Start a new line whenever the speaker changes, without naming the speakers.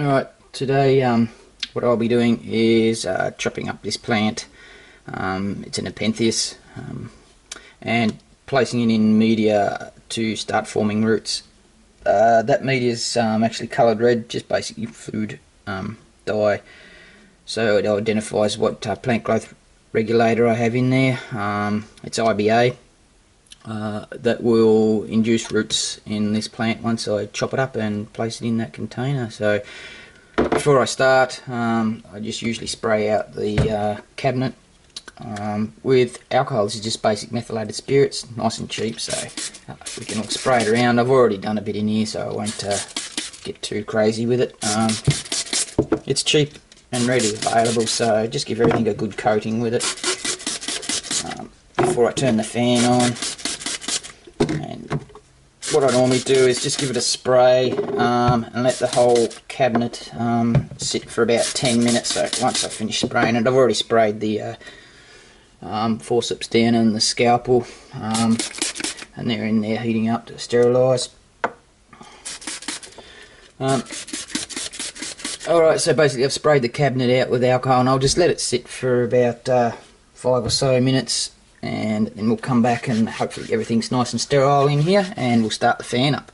Alright, today um, what I'll be doing is uh, chopping up this plant. Um, it's an Nepenthes um, and placing it in media to start forming roots. Uh, that media is um, actually coloured red, just basically food um, dye. So it identifies what uh, plant growth regulator I have in there. Um, it's IBA. Uh, that will induce roots in this plant once I chop it up and place it in that container. So before I start, um, I just usually spray out the uh, cabinet um, with alcohol. This is just basic methylated spirits, nice and cheap, so uh, we can all spray it around. I've already done a bit in here, so I won't uh, get too crazy with it. Um, it's cheap and readily available, so just give everything a good coating with it um, before I turn the fan on what I normally do is just give it a spray um, and let the whole cabinet um, sit for about 10 minutes. So once I finish spraying it, I've already sprayed the uh, um, forceps down and the scalpel um, and they're in there heating up to sterilise. Um, Alright, so basically I've sprayed the cabinet out with alcohol and I'll just let it sit for about uh, five or so minutes and then we'll come back and hopefully everything's nice and sterile in here and we'll start the fan up.